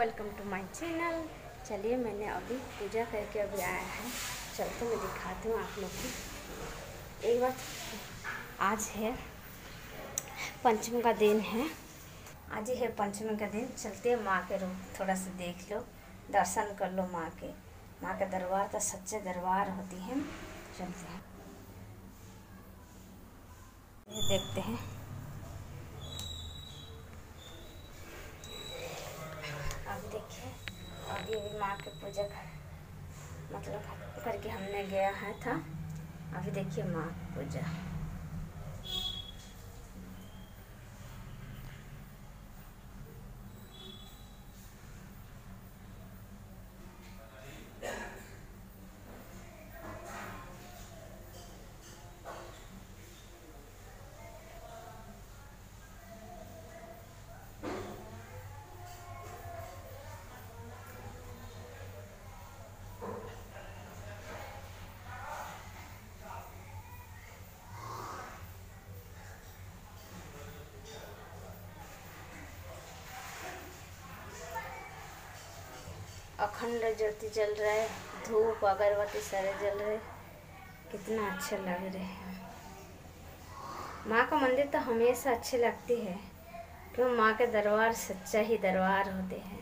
Welcome to my channel चलिए, मैंने अभी पूजा करके अभी आया है। चलते, मैं दिखाती हूँ आप लोग को। एक बार आज है पंचमी का दिन है। आज ही है पंचमी का दिन। चलते हैं माँ के रूप, थोड़ा सा देख लो। दर्शन कर लो माँ के। माँ का दरबार तो सच्चे दरबार होती है। चलते हैं। देखते हैं अब देखिए अभी अभी माँ की पूजा मतलब करके हमने गया है था। अभी देखिए माँ पूजा। अखंड ज्योति जल रहा है, धूप, अगरबत्ती सारे जल रहे कितना अच्छा लग रहे हैं। माँ का मंदिर तो हमेशा अच्छे लगती है, क्यों माँ के दरबार सच्चा ही दरबार होते हैं।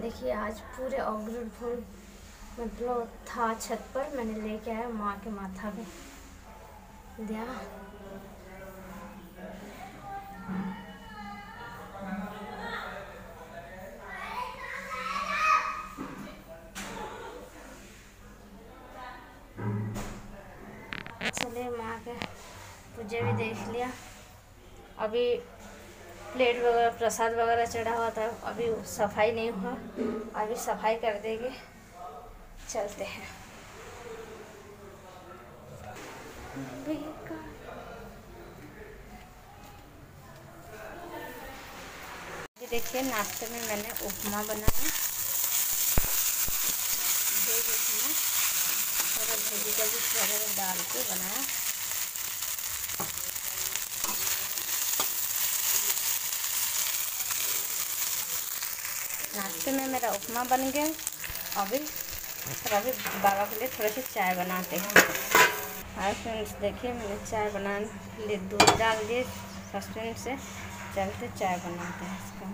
देखिए, आज पूरे अग्रुण फूल मतलब था छत पर, मैंने लेके आया माँ के माथा पे। दिया। पूजा भी देख लिया। अभी प्लेट वगैरह, प्रसाद वगैरह चढ़ा हुआ था। अभी सफ़ाई नहीं हुआ। अभी सफ़ाई कर देंगे। चलते हैं। देखिए, नाश्ते में मैंने उपमा बनाया। वेज उपमा थोड़ा वेजिटेबल्स वगैरह डाल के बनाया। नाश्ते में मेरा उपमा बन गया। अभी और अभी बाबा के लिए थोड़ी सी चाय बनाते हैं। हाय फ्रेंड्स देखिए, मैंने चाय बना लिए दूध डाल दिए। सस्पेंड से चलते चाय बनाते हैं इसका।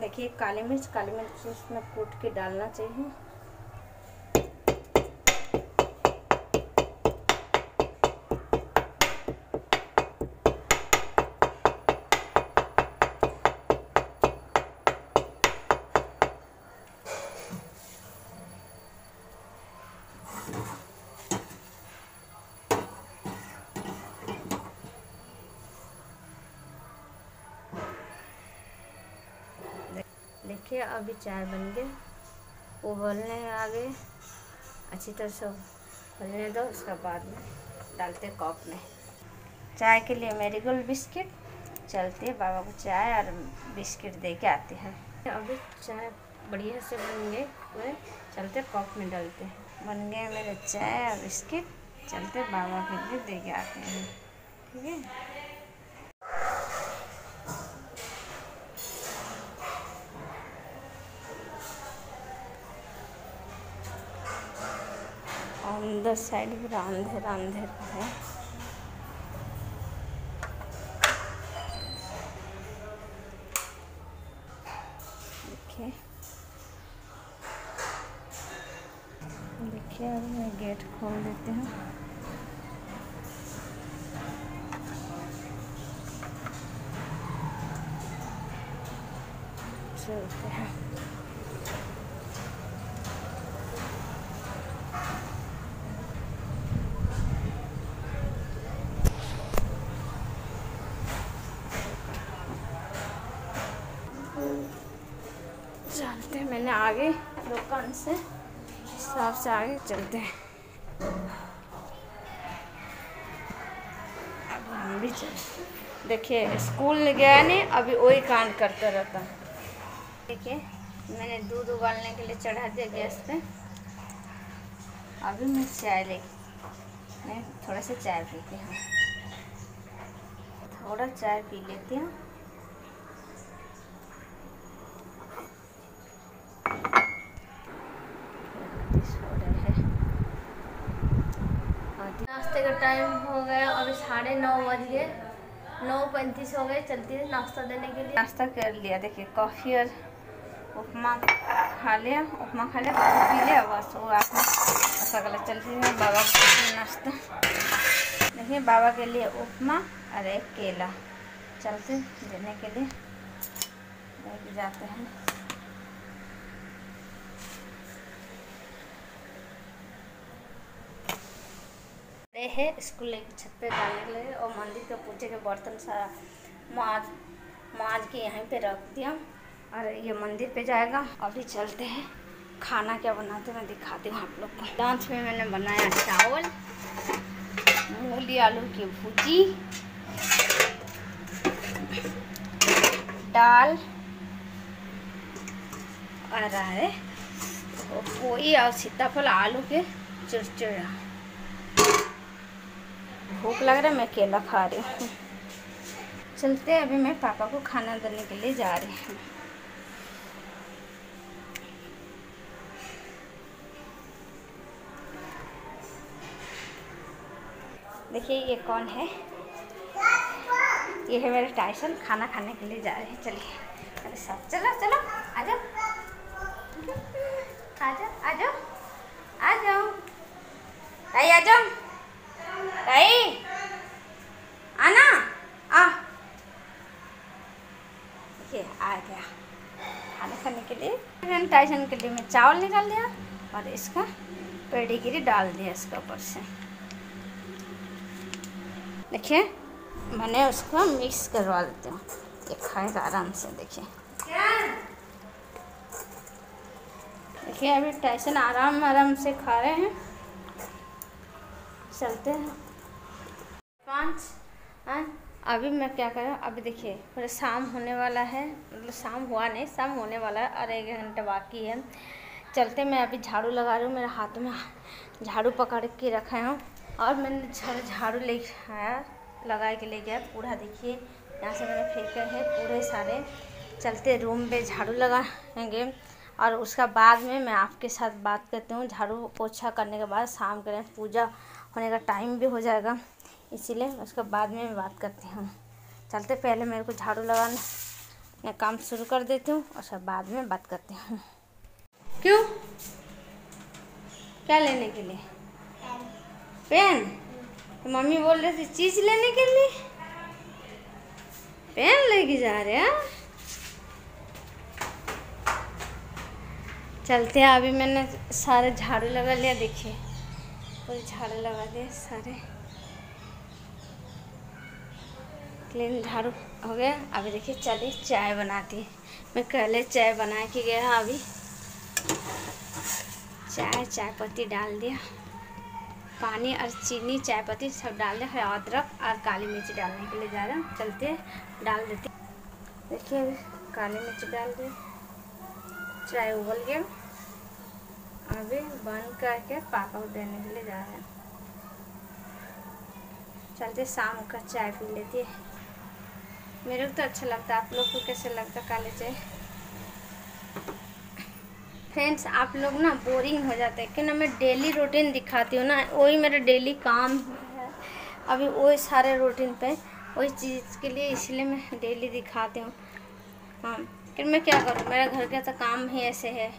देखिए, काली मिर्च काली मिर्च उसमें कूट के डालना चाहिए। देखिए, अभी चाय बन गया। उबलने आ गए अच्छी तरह से उबलने दो, उसके बाद में डालते कप में। चाय के लिए मेरी मेरीगोल्ड बिस्किट। चलते बाबा को चाय और बिस्किट दे के आते हैं। अभी चाय बढ़िया से बन गए पूरे। चलते कप में डालते हैं। बन गए मेरे चाय और बिस्किट। चलते बाबा के लिए दे के आते हैं। ठीक है? अंदर साइड पूरा अंधेरा अंधेरा है देखिए। देखिए अब मैं गेट खोल देती हूँ चलते हैं चलते हैं, मैंने आगे दुकान से हिसाब से आगे चलते हैं। अब हम भी देखिए, स्कूल गया नहीं, अभी वही कांड करता रहता देखिए, मैंने दूध उबालने के लिए चढ़ा दिया गैस पे। अभी मैं चाय ले मैं थोड़ा सा चाय पीती हूँ। थोड़ा चाय पी लेती हूँ। टाइम हो गया अभी साढ़े नौ बज गए। नौ पैंतीस हो गए, चलती है नाश्ता देने के लिए। नाश्ता कर लिया, देखिए, कॉफ़ी और उपमा खा लिया, उपमा खा लिया, कॉफ़ी पी लिया, बस वो आपने ऐसा गलत चलती है, बाबा को नाश्ता। देखिए, बाबा के लिए उपमा और एक केला। चलते देने के लिए। जाते हैं। है स्कूल लेके छत पे डालने के लिए और मंदिर के पूजे के बर्तन सारा माज माज के यहीं पे रख दिया। और ये मंदिर पे जाएगा। अभी चलते हैं। खाना क्या बनाते मैं दिखाती हूँ आप लोग को। लंच में मैंने बनाया चावल, मूली, आलू की भुजी दाल, और पोई और सीताफल, आलू के चिड़चिड़ा भूख लग रहा है, मैं केला खा रही हूँ। चलते अभी मैं पापा को खाना देने के लिए जा रही हूँ। देखिए, ये कौन है? ये है मेरे टाइसन, खाना खाने के लिए जा रहे हैं। चलिए अरे सब चलो चलो, आ जाओ। आ जाओ आ जाओ आ जाओ आ जाओ भाई आना आ ये आ गया खाना खाने के लिए के लिए मैं चावल निकाल दिया और इसका पेडीगिरी डाल दिया इसके ऊपर से। देखिए, मैंने उसको मिक्स करवा देती हूँ। ये खाएगा आराम से, देखिए। देखिए, अभी टाइसन आराम आराम से खा रहे हैं। चलते हैं। पाँच हाँ। अभी मैं क्या करूँ अभी देखिए फिर शाम होने वाला है मतलब शाम हुआ नहीं, शाम होने वाला है और एक घंटा बाकी है। चलते, मैं अभी झाड़ू लगा रही हूँ, मेरे हाथ में झाड़ू पकड़ के रखा हूँ। और मैंने झाड़ू झाड़ू ले आया लगा के ले गया, पूरा देखिए, यहाँ से मैंने फेंके हैं, पूरे सारे। चलते, रूम पे झाड़ू लगाएँगे। और उसका बाद में मैं आपके साथ बात करती हूँ, झाड़ू पोछा करने के बाद, शाम के पूजा होने का टाइम भी हो जाएगा। इसीलिए उसके बाद में बात करती हूँ। चलते पहले मेरे को झाड़ू लगाना। मैं काम शुरू कर देती हूँ और सब बाद में बात करती हूँ। क्यों? क्या लेने के लिए? पेन? तो मम्मी बोल रही थी चीज़ लेने के लिए। पेन लेके जा रहे हैं? चलते हैं, अभी मैंने सारे झाड़ू लगा लिया, देखिए। पूरे झाड़ू लगा दिए सारे। क्लीन झाड़ू हो गया। अभी देखिए चलिए चाय बनाती मैं पहले चाय बना के गया अभी। चाय चाय पत्ती डाल दिया। पानी और चीनी, चाय पत्ती सब डाल दिया। फिर अदरक और काली मिर्च डालने के लिए जा रहा हूँ। चलते डाल देते देखिए काली मिर्च डाल दिए चाय उबल गया। अभी बंद करके पापा को देने के लिए जा रहे हैं। चलते शाम का चाय पी लेती है। मेरे को तो अच्छा लगता है। आप लोग को कैसे लगता काले चाय फ्रेंड्स आप लोग ना बोरिंग हो जाते हैं। कि ना मैं डेली रूटीन दिखाती हूँ ना, वही मेरा डेली काम है। अभी वही सारे रूटीन पे, वही चीज़ के लिए इसलिए मैं डेली दिखाती हूँ। हाँ फिर मैं क्या करूँ? मेरा घर का तो काम ही ऐसे है।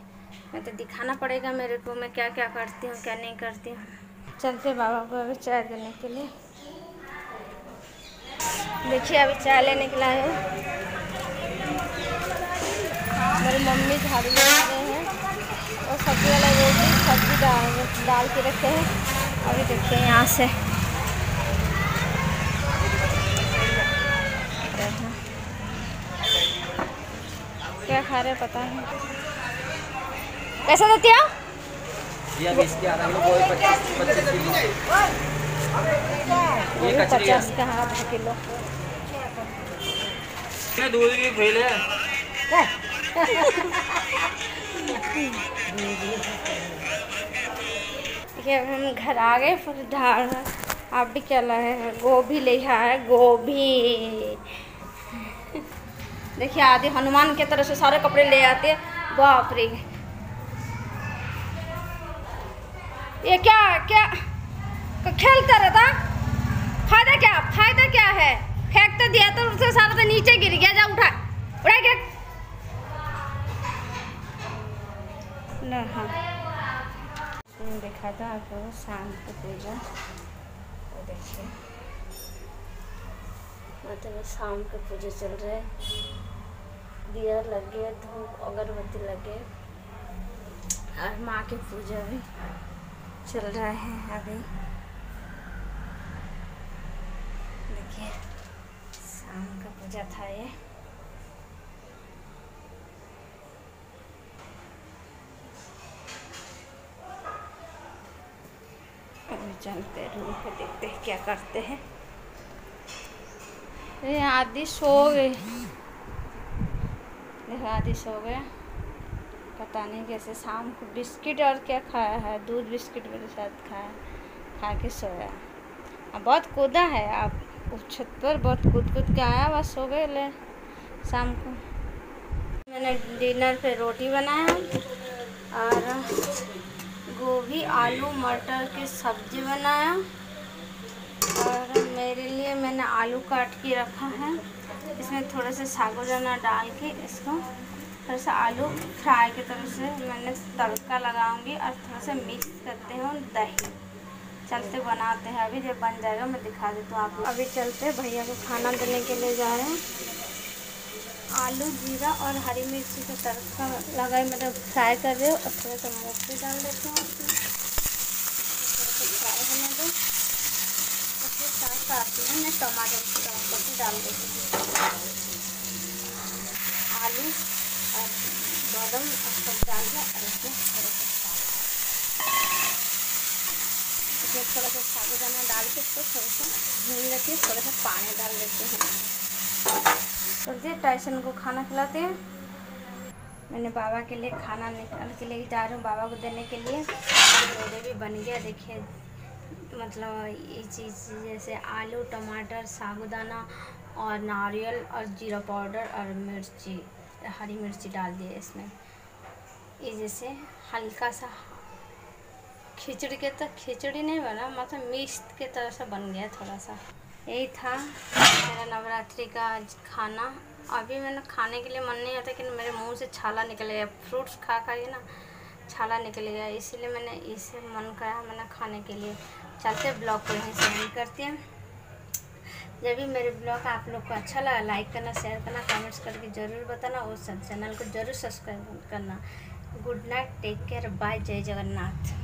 मैं तो दिखाना पड़ेगा मेरे को, मैं क्या क्या करती हूँ, क्या नहीं करती हूँ। चलते बाबा को अभी चाय देने के लिए। देखिए अभी चाय लेने के लिए मेरी मम्मी झाड़ू लगा रहे हैं और सब्ज़ी वाला रोटी सब्ज़ी डाल डाल के रखे हैं। अभी देखते हैं यहाँ से। क्या खा रहे पता नहीं। कैसा देती है ये पचास का आधा किलो। दूध की फेल है? हम घर आ गए, फिर ढाल आप भी क्या लाए हैं? गोभी ले है गोभी। देखिए, आदि हनुमान के तरह से सारे कपड़े ले आते हैं। बाप रे। ये क्या क्या? खेलता रहता? फ़ायदा क्या? फ़ायदा क्या है? फेंक तो दिया तो उससे सारा तो नीचे गिर गया जा उठा उठा के लो हाँ शाम को पूजा वो देखिए। मतलब शाम के पूजा चल रहे दिया लग, धूप अगरबत्ती लगे, और माँ की पूजा भी चल रहा है अभी। देखिए, शाम का पूजा था ये अभी चलते रूम पे देखते हैं क्या करते हैं। ये आदि सो गए। देखो आदि सो गए पता नहीं कैसे शाम को बिस्किट और क्या खाया है, दूध बिस्किट मेरे साथ खाया, खा के सोया। अब बहुत कूदा है आप उस छत पर बहुत कूद कूद के आया बस सो गए ले शाम को। मैंने डिनर पे रोटी बनाया और गोभी, आलू, मटर की सब्ज़ी बनाया। और मेरे लिए मैंने आलू काट के रखा है। इसमें थोड़ा सा साबुदाना डाल के इसको थोड़ा सा आलू फ्राई की तरह से मैंने तड़का लगाऊँगी और थोड़ा सा मिक्स करते हैं दही। चलते बनाते हैं। अभी जब बन जाएगा, मैं दिखा देती हूँ आपको। अभी चलते भैया को खाना देने के लिए जा रहे हैं। आलू, जीरा और हरी मिर्ची का तड़का लगाए मतलब फ्राई कर रहे हो, और थोड़ा सा मूंगफली डाल देते हैं उसमें। थोड़ा सा फ्राई होने दो। उसके साथ साथ में मैं टमाटर टमाटर भी डाल देती हूँ। आलू और बादाम सब डाल के और इसमें थोड़ा सा इसमें थोड़ा सा साबुदाना डाल के इसको थोड़ा सा भून लेते हैं थोड़ा सा पानी डाल देते हैं। चलते टाइसन को खाना खिलाते हैं। मैंने बाबा के लिए खाना निकाल के लेके जा रही हूँ, बाबा को देने के लिए। मेरे भी बन गया, देखिए। मतलब ये चीज़, जैसे आलू, टमाटर, साबुदाना और नारियल और जीरा पाउडर और मिर्ची, हरी मिर्ची डाल दिए इसमें। ये जैसे हल्का सा खिचड़ी के तो खिचड़ी नहीं बना मतलब मिक्स के तरह से बन गया थोड़ा सा। यही था। मेरा नवरात्रि का खाना। अभी मैंने खाने के लिए मन नहीं आता कि मेरे मुँह से छाला निकल गया फ्रूट्स खा खा के ना छाला निकल गया। इसीलिए मैंने इसे मन करा मैंने खाने के लिए। चलते ब्लॉग को यहीं से एंड करते हैं। जब भी मेरे ब्लॉग आप लोग को अच्छा लगा, लाइक करना, शेयर करना कमेंट्स करके ज़रूर बताना और सब चैनल को ज़रूर सब्सक्राइब करना। Good night take care bye जय जगन्नाथ।